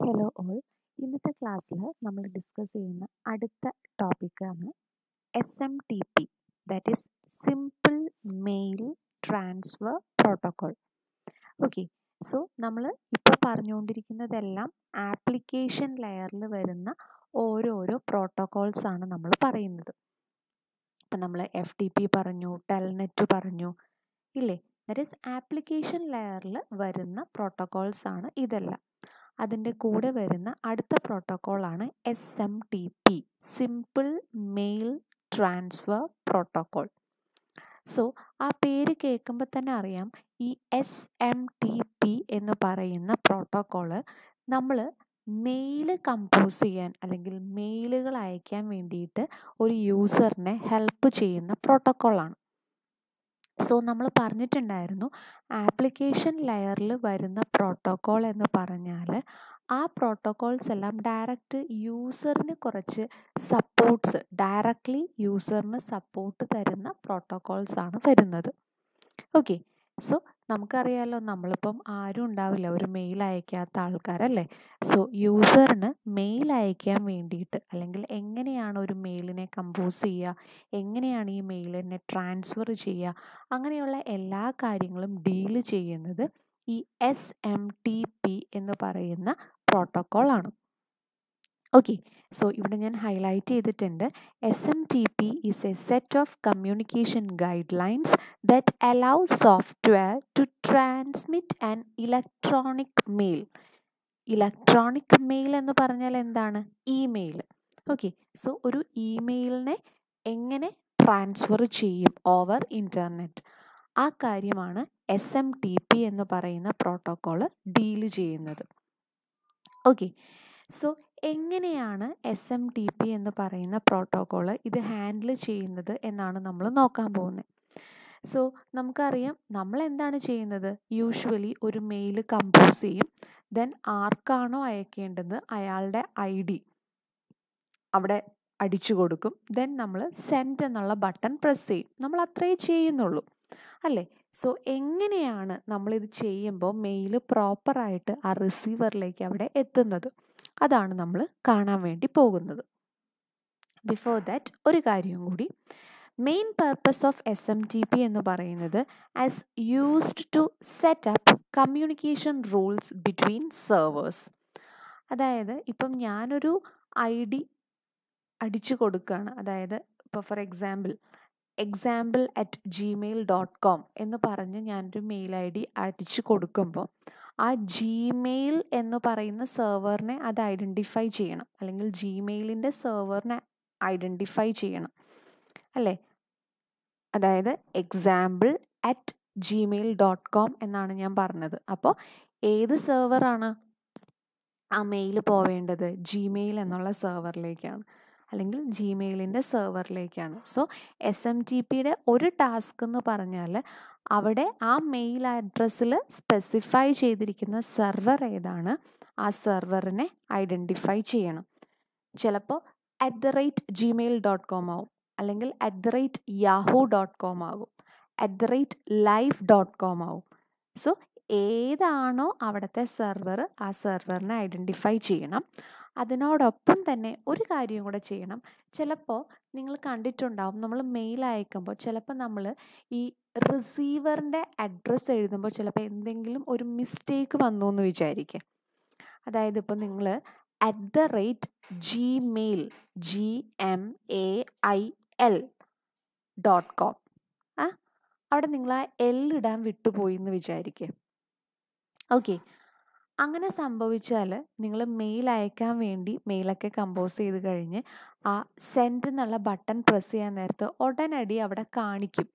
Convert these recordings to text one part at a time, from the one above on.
Hello all ഇന്നത്തെ ക്ലാസ്സിൽ നമ്മൾ ഡിസ്കസ് ചെയ്യുന്ന അടുത്ത ടോപ്പിക്കാണ് S M T P that is simple mail transfer protocol okay so നമ്മൾ ഇപ്പോൾ പറഞ്ഞുകൊണ്ടിരിക്കുന്നതെല്ലാം ആപ്ലിക്കേഷൻ ലെയറിൽ വരുന്ന ഓരോരോ പ്രോട്ടോക്കോൾസ് ആണ് നമ്മൾ പറയുന്നത്. ഇപ്പം നമ്മൾ എഫ് ടി പി പറഞ്ഞു ടെൽനെറ്റ് പറഞ്ഞു ഇല്ലേ? ദറ്റ് ഈസ് ആപ്ലിക്കേഷൻ ലെയറിൽ വരുന്ന പ്രോട്ടോക്കോൾസ് ആണ് ഇതെല്ലാം. അതിന്റെ കൂടെ വരുന്ന അടുത്ത പ്രോട്ടോക്കോളാണ് S M T P simple mail transfer protocol so ആ പേര് കേൾക്കുമ്പോൾ തന്നെ അറിയാം ഈ എസ് എം ടി പി എന്ന് പറയുന്ന പ്രോട്ടോക്കോൾ നമ്മൾ മെയിൽ കമ്പോസ് ചെയ്യാൻ അല്ലെങ്കിൽ മെയിലുകൾ അയക്കാൻ വേണ്ടിയിട്ട് ഒരു യൂസറിനെ ഹെൽപ്പ് ചെയ്യുന്ന പ്രോട്ടോക്കോളാണ് സോ നമ്മൾ പറഞ്ഞിട്ടുണ്ടായിരുന്നു ആപ്ലിക്കേഷൻ ലെയറിൽ വരുന്ന പ്രോട്ടോക്കോൾ എന്ന് പറഞ്ഞാൽ ആ പ്രോട്ടോക്കോൾസ് എല്ലാം ഡയറക്റ്റ് യൂസറിന് കുറച്ച് സപ്പോർട്ട്സ് ഡയറക്റ്റ്ലി യൂസറിന് സപ്പോർട്ട് തരുന്ന പ്രോട്ടോക്കോൾസ് ആണ് വരുന്നത്. ഓക്കെ. സോ നമുക്കറിയാലോ നമ്മളിപ്പം ആരും ഉണ്ടാവില്ല. ഒരു മെയിൽ അയക്കാത്ത ആൾക്കാരല്ലേ? സോ യൂസറിന് മെയിൽ അയക്കാൻ വേണ്ടിയിട്ട് അല്ലെങ്കിൽ എങ്ങനെയാണ് ഒരു മെയിലിനെ കമ്പോസ് ചെയ്യുക? എങ്ങനെയാണ് ഈ മെയിലിനെ ട്രാൻസ്ഫർ ചെയ്യുക? അങ്ങനെയുള്ള എല്ലാ കാര്യങ്ങളും ഡീൽ ചെയ്യുന്നത് ഈ എസ് എം ടി പി എന്ന് പറയുന്ന പ്രോട്ടോക്കോൾ ആണ്. ഓക്കെ സോ ഇവിടെ ഞാൻ ഹൈലൈറ്റ് ചെയ്തിട്ടുണ്ട്. S M T P is a set of communication guidelines that allow software to transmit an electronic mail electronic mail എന്ന് പറഞ്ഞാൽ എന്താണ്? ഇമെയിൽ ഓക്കെ സോ ഒരു ഇമെയിലിനെ എങ്ങനെ ട്രാൻസ്ഫർ ചെയ്യും ഓവർ ഇന്റർനെറ്റ് ആ കാര്യമാണ് എസ് എം ടി പി എന്ന് പറയുന്ന പ്രോട്ടോക്കോൾ ഡീൽ ചെയ്യുന്നത്. ഓക്കെ സോ എങ്ങനെയാണ് എസ് എം ടി പി എന്ന് പറയുന്ന പ്രോട്ടോക്കോൾ ഇത് ഹാൻഡിൽ ചെയ്യുന്നത് എന്നാണ് നമ്മൾ നോക്കാൻ പോകുന്നത് സോ നമുക്കറിയാം നമ്മൾ എന്താണ് ചെയ്യുന്നത്? യൂഷ്വലി ഒരു മെയിൽ കമ്പോസ് ചെയ്യും. ദെൻ ആർക്കാണോ അയക്കേണ്ടത്? അയാളുടെ ഐ ഡി അവിടെ അടിച്ചു കൊടുക്കും. ദെൻ നമ്മൾ സെൻഡ് എന്നുള്ള ബട്ടൺ പ്രസ് ചെയ്യും. നമ്മൾ അത്രേ ചെയ്യുന്നുള്ളൂ. അല്ലേ? സോ എങ്ങനെയാണ് നമ്മളിത് ചെയ്യുമ്പോൾ മെയിൽ പ്രോപ്പറായിട്ട് ആ റിസീവറിലേക്ക് അവിടെ എത്തുന്നത്? അതാണ് നമ്മൾ കാണാൻ വേണ്ടി പോകുന്നത്. ബിഫോർ ദാറ്റ് ഒരു കാര്യം കൂടി. Main purpose of S M T P എന്ന് പറയുന്നത് as used to set up communication rules between servers അതായത് ഇപ്പം ഞാനൊരു ഐ ഡി അടിച്ചു കൊടുക്കുകയാണ് അതായത് ഇപ്പോൾ for example example at Gmail dot com എന്ന് പറഞ്ഞ് ഞാനൊരു മെയിൽ ഐ ഡി അടിച്ചു കൊടുക്കുമ്പോൾ ആ ജിമെയിൽ എന്ന് പറയുന്ന സെർവറിനെ അത് ഐഡന്റിഫൈ ചെയ്യണം. അല്ലെങ്കിൽ ജിമെയിലിന്റെ സെർവറിനെ ഐഡന്റിഫൈ ചെയ്യണം. അല്ലേ? അതായത് example at Gmail dot com എന്നാണ് ഞാൻ പറഞ്ഞത്. അപ്പോൾ ഏത് സെർവറാണ് ആ മെയിൽ പോവേണ്ടത്? ജിമെയിൽ എന്നുള്ള സെർവറിലേക്കാണ് അല്ലെങ്കിൽ ജിമെയിലിന്റെ സെർവറിലേക്കാണ് സോ എസ് എം ടി പിയുടെ ഒരു ടാസ്ക് എന്ന് പറഞ്ഞാൽ അവിടെ ആ മെയിൽ അഡ്രസ്സിൽ സ്പെസിഫൈ ചെയ്തിരിക്കുന്ന സെർവർ ഏതാണ് ആ സെർവറിനെ ഐഡന്റിഫൈ ചെയ്യണം. ചിലപ്പോൾ at the rate Gmail dot com ആവും അല്ലെങ്കിൽ at the rate dot com ആകും at the rate life dot com ആവും. സോ ഏതാണോ അവിടുത്തെ സെർവർ ആ സെർവറിനെ ഐഡന്റിഫൈ ചെയ്യണം. അതിനോടൊപ്പം തന്നെ ഒരു കാര്യം കൂടെ ചെയ്യണം. ചിലപ്പോൾ നിങ്ങൾ കണ്ടിട്ടുണ്ടാവും നമ്മൾ മെയിൽ അയക്കുമ്പോൾ ചിലപ്പോൾ നമ്മൾ ഈ റിസീവറിന്റെ അഡ്രസ്സ് എഴുതുമ്പോൾ ചിലപ്പോൾ എന്തെങ്കിലും ഒരു മിസ്റ്റേക്ക് വന്നു എന്ന് വിചാരിക്കുക അതായത് ഇപ്പോൾ നിങ്ങൾ at the rate Gmail G M A I L dot com. ആ അവിടെ നിങ്ങൾ ആ എൽ ഇടാൻ വിട്ടുപോയി എന്ന് വിചാരിക്കുക ഓക്കെ. അങ്ങനെ സംഭവിച്ചാൽ നിങ്ങൾ മെയിൽ അയക്കാൻ വേണ്ടി മെയിലൊക്കെ കമ്പോസ് ചെയ്ത് കഴിഞ്ഞ് ആ സെൻഡ് എന്നുള്ള ബട്ടൺ പ്രസ് ചെയ്യാൻ നേരത്ത് ഉടനടി അവിടെ കാണിക്കും.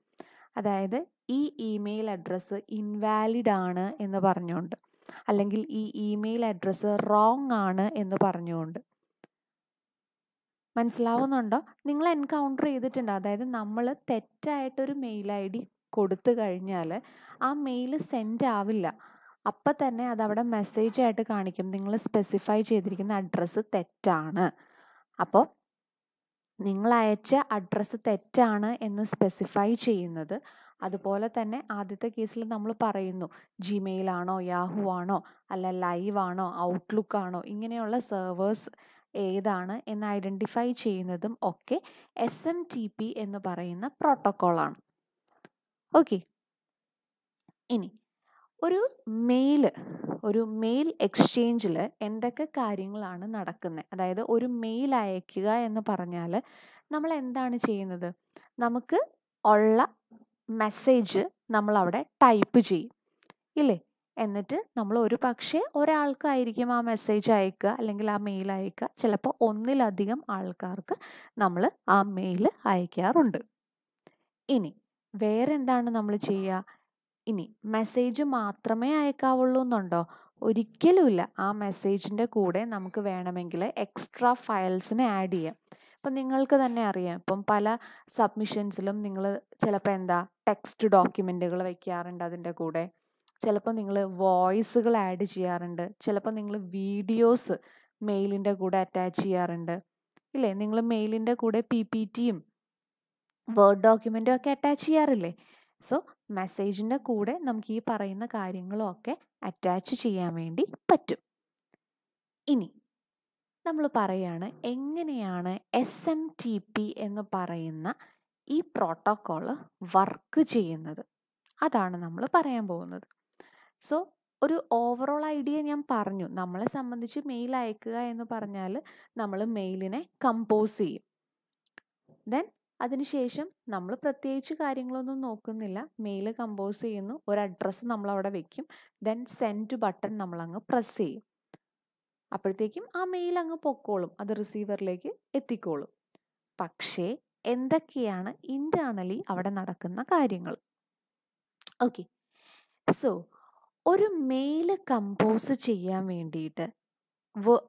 അതായത് ഈ ഇമെയിൽ അഡ്രസ്സ് ഇൻവാലിഡ് ആണ് എന്ന് പറഞ്ഞുകൊണ്ട് അല്ലെങ്കിൽ ഈ ഇമെയിൽ അഡ്രസ്സ് റോങ് ആണ് എന്ന് പറഞ്ഞുകൊണ്ട് മനസ്സിലാവുന്നുണ്ടോ? നിങ്ങൾ എൻകൗണ്ടർ ചെയ്തിട്ടുണ്ടോ. അതായത് നമ്മൾ തെറ്റായിട്ടൊരു മെയിൽ ഐ ഡി കൊടുത്തു കഴിഞ്ഞാൽ ആ മെയിൽ സെൻഡ് ആവില്ല. അപ്പം തന്നെ അതവിടെ മെസ്സേജ് ആയിട്ട് കാണിക്കും. നിങ്ങൾ സ്പെസിഫൈ ചെയ്തിരിക്കുന്ന അഡ്രസ്സ് തെറ്റാണ്. അപ്പോൾ നിങ്ങൾ അയച്ച അഡ്രസ്സ് തെറ്റാണ് എന്ന് സ്പെസിഫൈ ചെയ്യുന്നത്. അതുപോലെ തന്നെ ആദ്യത്തെ കേസിൽ നമ്മൾ പറയുന്നു ജിമെയിൽ ആണോ യാഹു ആണോ അല്ല ലൈവ് ആണോ ഔട്ട്ലുക്ക് ആണോ ഇങ്ങനെയുള്ള സെർവേഴ്സ് ഏതാണ് എന്ന് ഐഡന്റിഫൈ ചെയ്യുന്നതും ഒക്കെ എസ് എം ടി പി എന്ന് പറയുന്ന പ്രോട്ടോക്കോളാണ് ഓക്കെ ഇനി ഒരു മെയിൽ ഒരു മെയിൽ എക്സ്ചേഞ്ചിൽ എന്തൊക്കെ കാര്യങ്ങളാണ് നടക്കുന്നത് അതായത് ഒരു മെയിൽ അയക്കുക എന്ന് പറഞ്ഞാൽ നമ്മൾ എന്താണ് ചെയ്യുന്നത്? നമുക്ക് ഉള്ള മെസ്സേജ് നമ്മൾ അവിടെ ടൈപ്പ് ചെയ്യും. ഇല്ലേ? എന്നിട്ട് നമ്മൾ ഒരു പക്ഷേ ഒരാൾക്കായിരിക്കും ആ മെസ്സേജ് അയക്കുക അല്ലെങ്കിൽ ആ മെയിൽ അയക്കുക ചിലപ്പോൾ ഒന്നിലധികം ആൾക്കാർക്ക് നമ്മൾ ആ മെയിൽ അയക്കാറുണ്ട് ഇനി വേറെന്താണ് നമ്മൾ ചെയ്യുക? ഇനി മെസ്സേജ് മാത്രമേ അയക്കാവുള്ളൂ എന്നുണ്ടോ? ഒരിക്കലുമില്ല ആ മെസ്സേജിന്റെ കൂടെ നമുക്ക് വേണമെങ്കിൽ എക്സ്ട്രാ ഫയൽസിനെ ആഡ് ചെയ്യാം. ഇപ്പം നിങ്ങൾക്ക് തന്നെ അറിയാം. ഇപ്പം പല സബ്മിഷൻസിലും നിങ്ങൾ ചിലപ്പോൾ എന്താ ടെക്സ്റ്റ് ഡോക്യുമെന്റുകൾ വയ്ക്കാറുണ്ട് അതിന്റെ കൂടെ. ചിലപ്പോൾ നിങ്ങൾ വോയിസുകൾ ആഡ് ചെയ്യാറുണ്ട്. ചിലപ്പോൾ നിങ്ങൾ വീഡിയോസ് മെയിലിന്റെ കൂടെ അറ്റാച്ച് ചെയ്യാറുണ്ട്. ഇല്ലേ? നിങ്ങൾ മെയിലിന്റെ കൂടെ പി പി ടിയും വേർഡ് ഡോക്യുമെന്റും ഒക്കെ അറ്റാച്ച് ചെയ്യാറില്ലേ? സോ മെസ്സേജിന്റെ കൂടെ നമുക്ക് ഈ പറയുന്ന കാര്യങ്ങളൊക്കെ അറ്റാച്ച് ചെയ്യാൻ വേണ്ടി പറ്റും. ഇനി നമ്മൾ പറയാണ് എങ്ങനെയാണ് എസ് എം ടി പി എന്ന് പറയുന്ന ഈ പ്രോട്ടോക്കോൾ വർക്ക് ചെയ്യുന്നത്. അതാണ് നമ്മൾ പറയാൻ പോകുന്നത്. സോ ഒരു ഓവറോൾ ഐഡിയ ഞാൻ പറഞ്ഞു. നമ്മളെ സംബന്ധിച്ച് മെയിൽ അയക്കുക എന്ന് പറഞ്ഞാൽ നമ്മൾ മെയിലിനെ കമ്പോസ് ചെയ്യും. ദെൻ അതിനുശേഷം നമ്മൾ പ്രത്യേകിച്ച് കാര്യങ്ങളൊന്നും നോക്കുന്നില്ല. മെയിൽ കമ്പോസ് ചെയ്യുന്നു. ഒരു അഡ്രസ്സ് നമ്മൾ അവിടെ വെക്കും. ദെൻ സെൻഡ് ബട്ടൺ നമ്മൾ അങ്ങ് പ്രസ് ചെയ്യും. അപ്പോഴത്തേക്കും ആ മെയിൽ അങ്ങ് പൊക്കോളും. അത് റിസീവറിലേക്ക് എത്തിക്കോളും. പക്ഷേ എന്തൊക്കെയാണ് ഇന്റേർണലി അവിടെ നടക്കുന്ന കാര്യങ്ങൾ? ഓക്കെ സോ ഒരു മെയിൽ കമ്പോസ് ചെയ്യാൻ വേണ്ടിയിട്ട്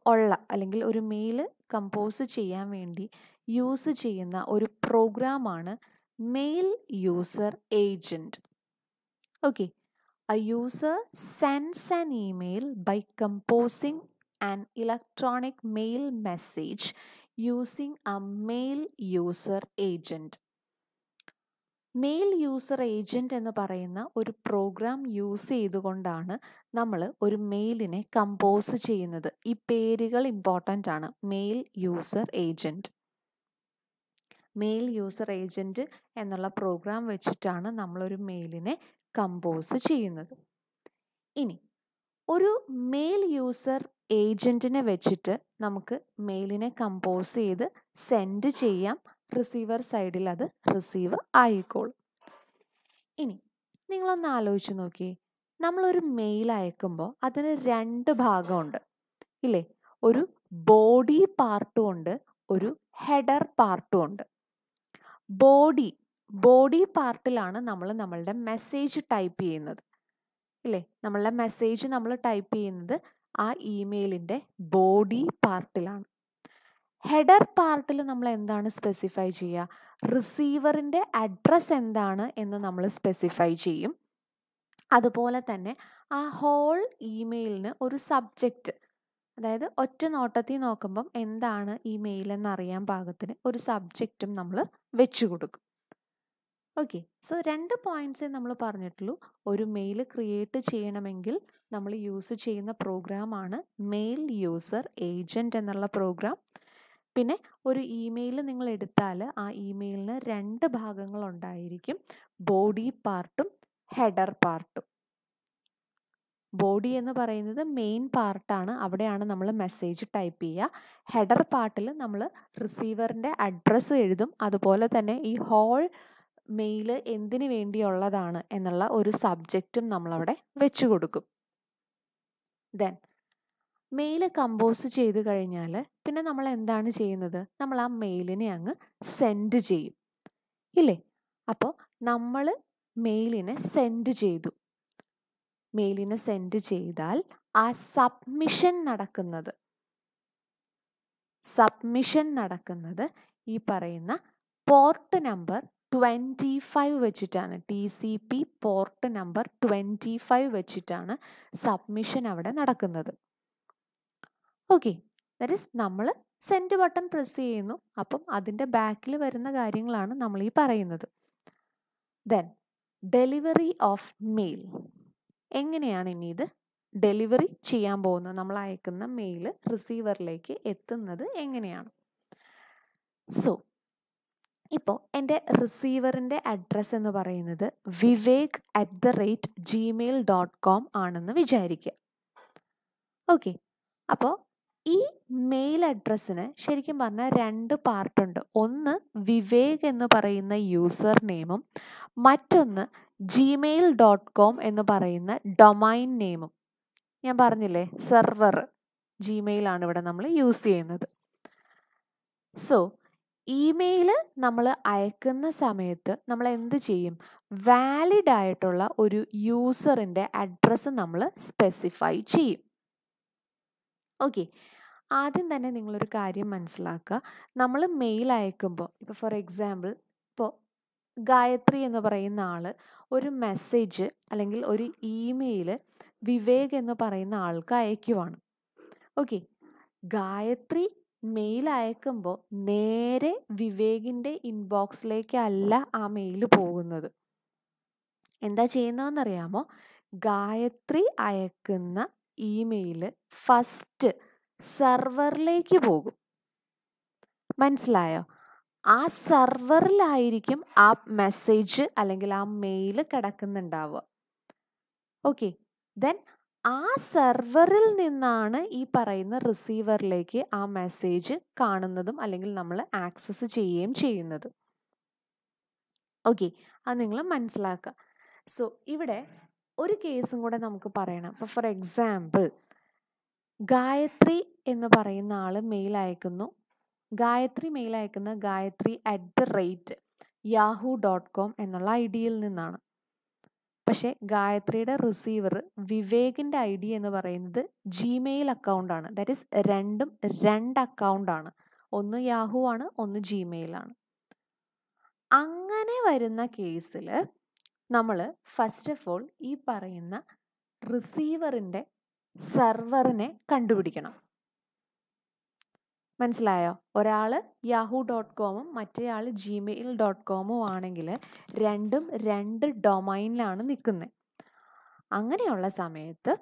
ഉള്ള അല്ലെങ്കിൽ ഒരു മെയിൽ കമ്പോസ് ചെയ്യാൻ വേണ്ടി യൂസ് ചെയ്യുന്ന ഒരു പ്രോഗ്രാമാണ് mail user agent okay. A user sends an email by composing an electronic mail message using a mail user agent mail user agent എന്ന് പറയുന്ന ഒരു പ്രോഗ്രാം യൂസ് ചെയ്തുകൊണ്ടാണ് നമ്മൾ ഒരു മെയിലിനെ കമ്പോസ് ചെയ്യുന്നത്. ഈ പേരുകൾ ഇമ്പോർട്ടന്റ് ആണ്. Mail user agent mail user agent എന്നുള്ള പ്രോഗ്രാം വെച്ചിട്ടാണ് നമ്മളൊരു മെയിലിനെ കമ്പോസ് ചെയ്യുന്നത്. ഇനി ഒരു മെയിൽ യൂസർ ഏജന്റിനെ വെച്ചിട്ട് നമുക്ക് മെയിലിനെ കമ്പോസ് ചെയ്ത് സെൻഡ് ചെയ്യാം. റിസീവർ സൈഡിൽ അത് റിസീവ് ആയിക്കോളും. ഇനി നിങ്ങളൊന്ന് ആലോചിച്ച് നോക്കി നമ്മളൊരു മെയിൽ അയക്കുമ്പോൾ അതിന് രണ്ട് ഭാഗമുണ്ട്. ഇല്ലേ? ഒരു ബോഡി പാർട്ടും ഉണ്ട് ഒരു ഹെഡർ പാർട്ടും ഉണ്ട്. ബോഡി ബോഡി പാർട്ടിലാണ് നമ്മൾ നമ്മളുടെ മെസ്സേജ് ടൈപ്പ് ചെയ്യുന്നത്. ഇല്ലേ? നമ്മളുടെ മെസ്സേജ് നമ്മൾ ടൈപ്പ് ചെയ്യുന്നത് ആ ഇമെയിലിന്റെ ബോഡി പാർട്ടിലാണ് ഹെഡർ പാർട്ടിൽ നമ്മൾ എന്താണ് സ്പെസിഫൈ ചെയ്യുക? റിസീവറിന്റെ അഡ്രസ്സ് എന്താണ് എന്ന് നമ്മൾ സ്പെസിഫൈ ചെയ്യും. അതുപോലെ തന്നെ ആ ഹോൾ ഇമെയിലിന് ഒരു സബ്ജക്റ്റ് അതായത് ഒറ്റ നോട്ടത്തിൽ നോക്കുമ്പം എന്താണ് ഈ മെയിലെന്ന് എന്നറിയാൻ പാകത്തിന് ഒരു സബ്ജക്റ്റും നമ്മൾ വെച്ചു കൊടുക്കും. ഓക്കെ സോ രണ്ട് പോയിന്റ്സേ നമ്മൾ പറഞ്ഞിട്ടുള്ളൂ. ഒരു മെയിൽ ക്രിയേറ്റ് ചെയ്യണമെങ്കിൽ നമ്മൾ യൂസ് ചെയ്യുന്ന പ്രോഗ്രാമാണ് മെയിൽ യൂസർ ഏജന്റ് എന്നുള്ള പ്രോഗ്രാം പിന്നെ ഒരു ഇമെയിൽ നിങ്ങൾ എടുത്താൽ ആ ഇമെയിലിന് രണ്ട് ഭാഗങ്ങളുണ്ടായിരിക്കും ബോഡി പാർട്ടും ഹെഡർ പാർട്ടും ബോഡി എന്ന് പറയുന്നത് മെയിൻ പാർട്ടാണ്. അവിടെയാണ് നമ്മൾ മെസ്സേജ് ടൈപ്പ് ചെയ്യുക. ഹെഡർ പാർട്ടിൽ നമ്മൾ റിസീവറിന്റെ അഡ്രസ്സ് എഴുതും. അതുപോലെ തന്നെ ഈ ഹോൾ മെയിൽ എന്തിനു വേണ്ടിയുള്ളതാണ് എന്നുള്ള ഒരു സബ്ജക്റ്റും നമ്മളവിടെ വെച്ചു കൊടുക്കും. ദെൻ മെയിൽ കമ്പോസ് ചെയ്ത് കഴിഞ്ഞാൽ പിന്നെ നമ്മൾ എന്താണ് ചെയ്യുന്നത്? നമ്മൾ ആ മെയിലിനെ അങ്ങ് സെൻഡ് ചെയ്യും. ഇല്ലേ? അപ്പോൾ നമ്മൾ മെയിലിനെ സെൻഡ് ചെയ്തു. മെയിലിനെ സെൻഡ് ചെയ്താൽ ആ സബ്മിഷൻ നടക്കുന്നത്. സബ്മിഷൻ നടക്കുന്നത് ഈ പറയുന്ന പോർട്ട് നമ്പർ ട്വന്റി ഫൈവ് വെച്ചിട്ടാണ്. T C P port number twenty five വെച്ചിട്ടാണ് സബ്മിഷൻ അവിടെ നടക്കുന്നത്. ഓക്കെ. ദറ്റ് ഇസ് നമ്മൾ സെൻഡ് ബട്ടൺ പ്രസ് ചെയ്യുന്നു. അപ്പം അതിന്റെ ബാക്കിൽ വരുന്ന കാര്യങ്ങളാണ് നമ്മൾ ഈ പറയുന്നത്. Then delivery of mail. എങ്ങനെയാണ് ഇനി ഇത് ഡെലിവറി ചെയ്യാൻ പോകുന്നത്? നമ്മൾ അയക്കുന്ന മെയിൽ റിസീവറിലേക്ക് എത്തുന്നത് എങ്ങനെയാണ്? സോ ഇപ്പോൾ എന്റെ റിസീവറിന്റെ അഡ്രസ്സ് എന്ന് പറയുന്നത് Vivek at the rate Gmail dot com ആണെന്ന് വിചാരിക്കുക. ഓക്കെ. അപ്പോൾ ഈ മെയിൽ അഡ്രസ്സിന് ശരിക്കും പറഞ്ഞാൽ രണ്ട് പാർട്ടുണ്ട് ഒന്ന് വിവേക് എന്ന് പറയുന്ന യൂസർ നെയിമും മറ്റൊന്ന് ജിമെയിൽ ഡോട്ട് കോം എന്ന് പറയുന്ന ഡൊമൈൻ നെയിമും ഞാൻ പറഞ്ഞില്ലേ സെർവർ ജിമെയിലാണ് ഇവിടെ നമ്മൾ യൂസ് ചെയ്യുന്നത്. സോ ഇമെയിൽ നമ്മൾ അയക്കുന്ന സമയത്ത് നമ്മൾ എന്ത് ചെയ്യും? വാലിഡ് ആയിട്ടുള്ള ഒരു യൂസറിന്റെ അഡ്രസ്സ് നമ്മൾ സ്പെസിഫൈ ചെയ്യും. ഓക്കെ. ആദ്യം തന്നെ നിങ്ങളൊരു കാര്യം മനസ്സിലാക്കുക. നമ്മൾ മെയിൽ അയക്കുമ്പോൾ ഇപ്പോൾ ഫോർ എക്സാമ്പിൾ ഇപ്പോൾ ഗായത്രി എന്ന് പറയുന്ന ആൾ ഒരു മെസ്സേജ് അല്ലെങ്കിൽ ഒരു ഇമെയിൽ വിവേക് എന്ന് പറയുന്ന ആൾക്ക് അയക്കുവാണ്. ഓക്കെ. ഗായത്രി മെയിൽ അയക്കുമ്പോൾ നേരെ വിവേകിന്റെ ഇൻബോക്സിലേക്കല്ല ആ മെയിൽ പോകുന്നത്. എന്താ ചെയ്യുന്നതെന്നറിയാമോ ഗായത്രി അയക്കുന്ന ഇമെയിൽ ഫസ്റ്റ് സെർവറിലേക്ക് പോകും. മനസ്സിലായോ? ആ സെർവറിലായിരിക്കും ആ മെസ്സേജ് അല്ലെങ്കിൽ ആ മെയിൽ കിടക്കുന്നുണ്ടാവുക. ഓക്കെ. ദെൻ ആ സെർവറിൽ നിന്നാണ് ഈ പറയുന്ന റിസീവറിലേക്ക് ആ മെസ്സേജ് കാണുന്നതും അല്ലെങ്കിൽ നമ്മൾ ആക്സസ് ചെയ്യുകയും ചെയ്യുന്നത്. ഓക്കെ. അത് നിങ്ങൾ മനസ്സിലാക്കുക. സോ ഇവിടെ ഒരു കേസും കൂടെ നമുക്ക് പറയണം. അപ്പോൾ ഫോർ എക്സാമ്പിൾ ഗായത്രി എന്ന് പറയുന്ന ആൾ മെയിൽ അയക്കുന്നു. ഗായത്രി മെയിൽ അയക്കുന്ന Gayathri at the rate Yahoo dot com എന്നുള്ള ഐ ഡിയിൽ നിന്നാണ്. പക്ഷേ ഗായത്രിയുടെ റിസീവർ വിവേകിന്റെ ഐ ഡി എന്ന് പറയുന്നത് ജിമെയിൽ അക്കൗണ്ടാണ് ദാറ്റ് ഈസ് രണ്ടും രണ്ട് അക്കൗണ്ടാണ് ഒന്ന് യാഹു ആണ് ഒന്ന് ജിമെയിലാണ് അങ്ങനെ വരുന്ന കേസിൽ നമ്മൾ ഫസ്റ്റ് ഓഫ് ഓൾ ഈ പറയുന്ന റിസീവറിന്റെ സെർവറിനെ കണ്ടുപിടിക്കണം. മനസ്സിലായോ? ഒരാൾ യാഹു ഡോട്ട് കോമും മറ്റേയാൾ ജിമെയിൽ ഡോട്ട് കോമും ആണെങ്കിൽ രണ്ടും രണ്ട് ഡൊമൈനിലാണ് നിൽക്കുന്നത് അങ്ങനെയുള്ള സമയത്ത്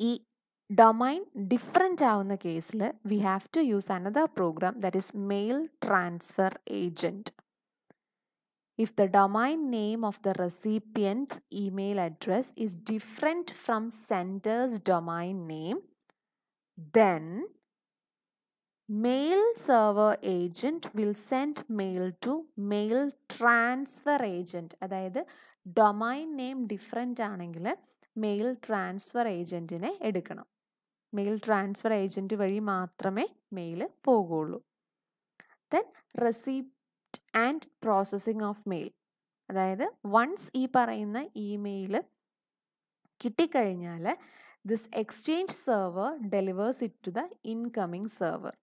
ഈ ഡൊമൈൻ ഡിഫറെന്റ് ആവുന്ന കേസിൽ we have to use another program that is mail transfer agent if the domain name of the recipient's email address is different from sender's domain name, then mail server agent will send mail to mail transfer agent അതായത് domain name different ആണെങ്കിൽ mail transfer ഏജന്റിനെ എടുക്കണം mail transfer agent വഴി മാത്രമേ mail പോകുള്ളൂ then receipt and processing of mail. അതായത് once ഈ പറയുന്ന ഇമെയിൽ കിട്ടിക്കഴിഞ്ഞാൽ this exchange server delivers it to the incoming server.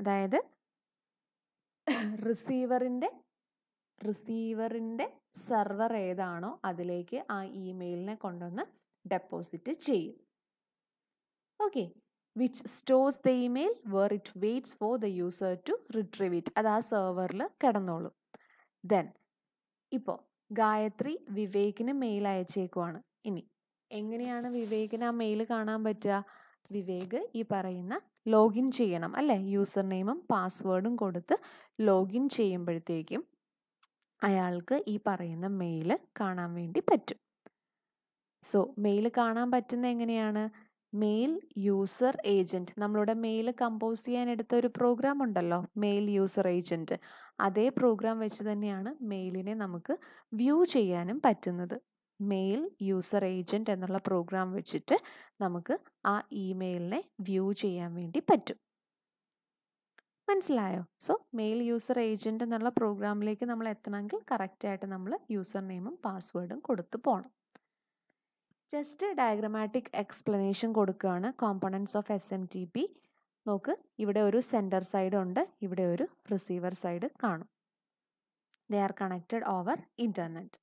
അതായത് റിസീവറിന്റെ റിസീവറിന്റെ സെർവർ ഏതാണോ അതിലേക്ക് ആ ഇമെയിലിനെ കൊണ്ടുവന്ന് ഡെപ്പോസിറ്റ് ചെയ്യും. Okay. Which stores the email where it waits for the user to retrieve it അത് ആ സെർവറിൽ കിടന്നോളും. ദെൻ ഇപ്പോൾ ഗായത്രി വിവേകിന് മെയിൽ അയച്ചേക്കുവാണ്. ഇനി എങ്ങനെയാണ് വിവേകിന് ആ മെയിൽ കാണാൻ പറ്റുക? വിവേക് ഈ പറയുന്ന ലോഗിൻ ചെയ്യണം അല്ലേ? യൂസർ നെയിമും പാസ്വേഡും കൊടുത്ത് ലോഗിൻ ചെയ്യുമ്പോഴത്തേക്കും അയാൾക്ക് ഈ പറയുന്ന മെയിൽ കാണാൻ വേണ്ടി പറ്റും. സോ മെയിൽ കാണാൻ പറ്റുന്ന എങ്ങനെയാണ്? മെയിൽ യൂസർ ഏജന്റ് നമ്മളുടെ മെയിൽ കമ്പോസ് ചെയ്യാൻ എടുത്ത ഒരു പ്രോഗ്രാം ഉണ്ടല്ലോ മെയിൽ യൂസർ ഏജന്റ് അതേ പ്രോഗ്രാം വെച്ച് തന്നെയാണ് മെയിലിനെ നമുക്ക് വ്യൂ ചെയ്യാനും പറ്റുന്നത്. മെയിൽ യൂസർ ഏജന്റ് എന്നുള്ള പ്രോഗ്രാം വെച്ചിട്ട് നമുക്ക് ആ ഇമെയിലിനെ വ്യൂ ചെയ്യാൻ വേണ്ടി പറ്റും. മനസ്സിലായോ? സോ മെയിൽ യൂസർ ഏജന്റ് എന്നുള്ള പ്രോഗ്രാമിലേക്ക് നമ്മൾ എത്തണമെങ്കിൽ കറക്റ്റായിട്ട് നമ്മൾ യൂസർ നെയിമും പാസ്വേഡും കൊടുത്ത് പോകണം ജസ്റ്റ് ഡയഗ്രമാറ്റിക് എക്സ്പ്ലനേഷൻ കൊടുക്കുകയാണ് components of S M T P നോക്ക് ഇവിടെ ഒരു സെന്റർ സൈഡ് ഉണ്ട് ഇവിടെ ഒരു റിസീവർ സൈഡ് കാണും. They are connected over internet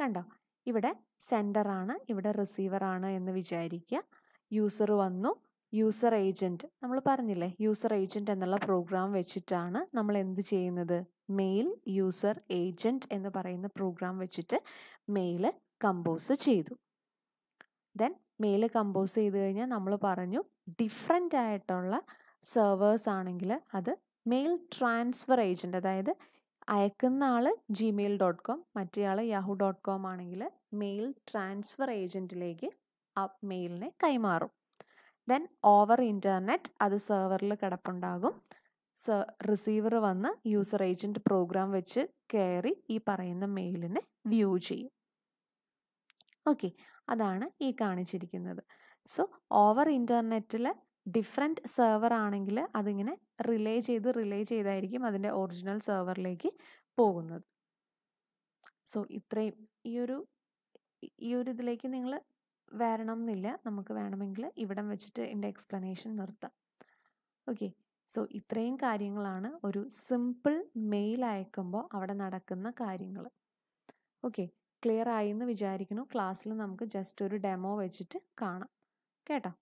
കണ്ടോ? ഇവിടെ സെന്ററാണ് ഇവിടെ റിസീവർ ആണ് എന്ന് വിചാരിക്കുക. യൂസർ വന്നു യൂസർ ഏജന്റ് നമ്മൾ പറഞ്ഞില്ലേ യൂസർ ഏജന്റ് എന്നുള്ള പ്രോഗ്രാം വെച്ചിട്ടാണ് നമ്മൾ എന്ത് ചെയ്യുന്നത്? മെയിൽ യൂസർ ഏജന്റ് എന്ന് പറയുന്ന പ്രോഗ്രാം വെച്ചിട്ട് മെയിൽ കമ്പോസ് ചെയ്തു. ദെൻ മെയിൽ കമ്പോസ് ചെയ്ത് കഴിഞ്ഞാൽ നമ്മൾ പറഞ്ഞു ഡിഫറെന്റ് ആയിട്ടുള്ള സെർവേഴ്സ് ആണെങ്കിൽ അത് മെയിൽ ട്രാൻസ്ഫർ ഏജന്റ് അതായത് അയക്കുന്ന ആൾ ജിമെയിൽ ഡോട്ട് കോം മറ്റേ ആൾ യാഹു ഡോട്ട് കോം ആണെങ്കിൽ മെയിൽ ട്രാൻസ്ഫർ ഏജന്റിലേക്ക് ആ മെയിലിനെ കൈമാറും. ദെൻ ഓവർ ഇന്റർനെറ്റ് അത് സെർവറിൽ കിടപ്പുണ്ടാകും. റിസീവർ വന്ന് യൂസർ ഏജന്റ് പ്രോഗ്രാം വെച്ച് കയറി ഈ പറയുന്ന മെയിലിനെ വ്യൂ ചെയ്യും. ഓക്കെ അതാണ് ഈ കാണിച്ചിരിക്കുന്നത്. സോ ഓവർ ഇന്റർനെറ്റിൽ ഡിഫറെന്റ് സെർവർ ആണെങ്കിൽ അതിങ്ങനെ റിലേ ചെയ്ത് റിലേ ചെയ്തായിരിക്കും അതിന്റെ ഒറിജിനൽ സെർവറിലേക്ക് പോകുന്നത്. സോ ഇത്രയും ഈ ഒരു ഈ ഒരു ഇതിലേക്ക് നിങ്ങൾ വരണം എന്നില്ല. നമുക്ക് വേണമെങ്കിൽ ഇവിടം വെച്ചിട്ട് എന്റെ എക്സ്പ്ലനേഷൻ നിർത്താം. ഓക്കെ. സോ ഇത്രയും കാര്യങ്ങളാണ് ഒരു സിമ്പിൾ മെയിൽ അയക്കുമ്പോൾ അവിടെ നടക്കുന്ന കാര്യങ്ങൾ ഓക്കെ. ക്ലിയർ ആയി എന്ന് വിചാരിക്കുന്നു. ക്ലാസ്സിൽ നമുക്ക് ജസ്റ്റ് ഒരു ഡെമോ വെച്ചിട്ട് കാണാം. കേട്ടോ?